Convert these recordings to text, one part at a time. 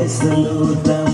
es luta.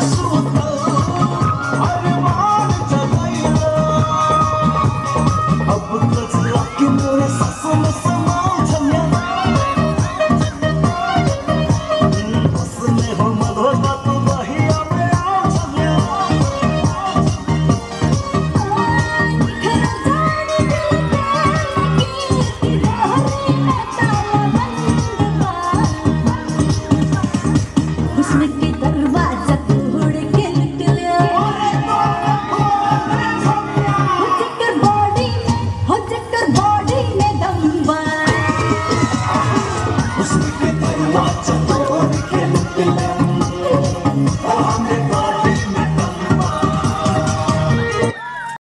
Jesús.